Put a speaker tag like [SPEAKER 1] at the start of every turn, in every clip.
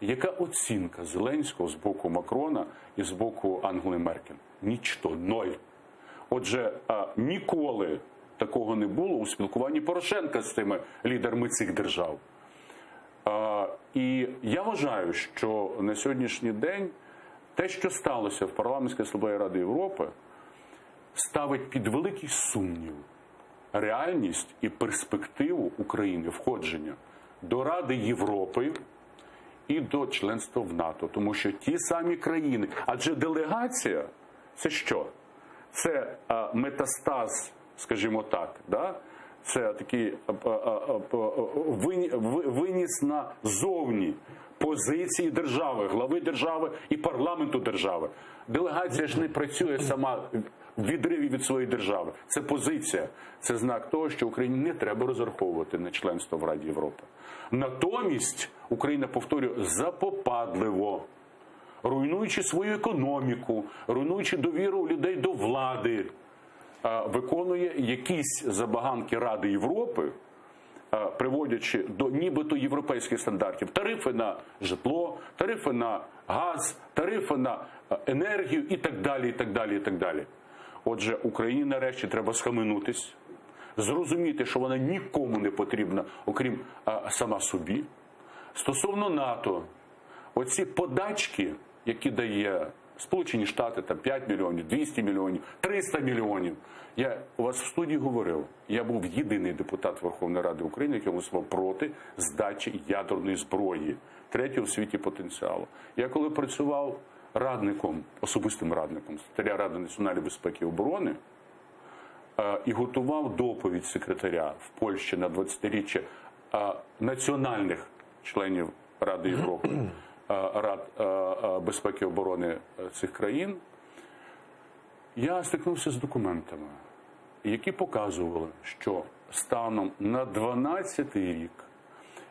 [SPEAKER 1] Яка оцінка Зеленського з боку Макрона і з боку Ангели Меркель? Нічто, ноль. Отже, ніколи такого не було у спілкуванні Порошенка з тими лідерами цих держав. І я вважаю, що на сьогоднішній день те, що сталося в парламентській асамблеї Ради Європи, ставить під великий сумнів реальність і перспективу України входження до Ради Європи і до членства в НАТО, тому що ті самі країни, адже делегація це що? Це а, метастаз, скажімо так, да? це такий вині- ви- виніс назовні позиції держави, глави держави і парламенту держави. Делегація ж не працює сама відриві від своєї держави. Це позиція, це знак того, що Україні не треба розраховувати на членство в Раді Європи. Натомість Україна повторюю запопадливо руйнуючи свою економіку, руйнуючи довіру людей до влади, виконує якісь забаганки Ради Європи, приводячи до нібито європейських стандартів тарифи на житло, тарифи на газ, тарифи на енергію і так далі. і так далі, і так далі. Отже, Україні нарешті треба схаменутись, зрозуміти, що вона нікому не потрібна, окрім а, сама собі. Стосовно НАТО, оці подачки, які дає Сполучені Штати, там 5 мільйонів, 200 мільйонів, 300 мільйонів. Я у вас в студії говорив, я був єдиний депутат Верховної Ради України, який голосував проти здачі ядерної зброї, третього у світі потенціалу. Я коли працював радником, особистим радником Секретаря Ради національної безпеки і оборони, е, і готував доповідь секретаря в Польщі на 20-річчя е, національних членів Ради Європи, е, Рад безпеки і оборони цих країн. Я стикнувся з документами, які показували, що станом на 12 рік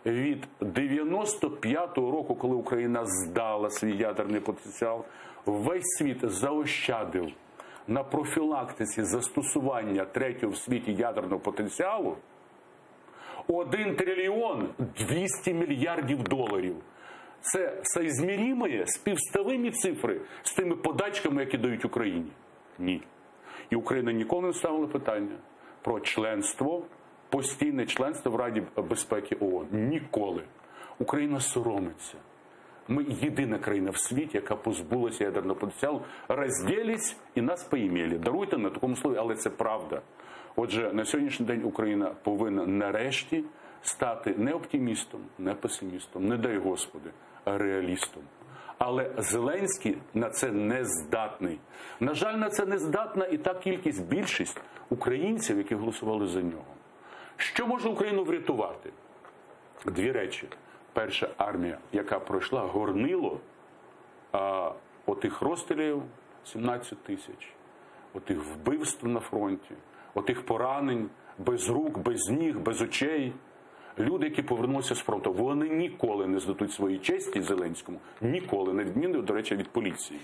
[SPEAKER 1] від 95-го року, коли Україна здала свій ядерний потенціал, весь світ заощадив на профілактиці застосування третього в світі ядерного потенціалу 1 трильйон 200 мільярдів доларів. Це соізмірімає співставимі цифри з тими подачками, які дають Україні? Ні. І Україна ніколи не ставила питання про членство, постійне членство в Раді безпеки ООН. Ніколи. Україна соромиться. Ми єдина країна в світі, яка позбулася ядерного потенціалу. Розділіться і нас поімели. Даруйте на такому слові, але це правда. Отже, на сьогоднішній день Україна повинна нарешті стати не оптимістом, не песимістом, не дай Господи, а реалістом. Але Зеленський на це не здатний. На жаль, на це не здатна і та кількість більшість українців, які голосували за нього. Що може Україну врятувати? Дві речі. Перша армія, яка пройшла горнило а, отих розстрілів 17 тисяч, отих вбивств на фронті, отих поранень без рук, без ніг, без очей. Люди, які повернулися з фронту, вони ніколи не здадуть свої честі Зеленському, ніколи, на відміну, до речі, від поліції.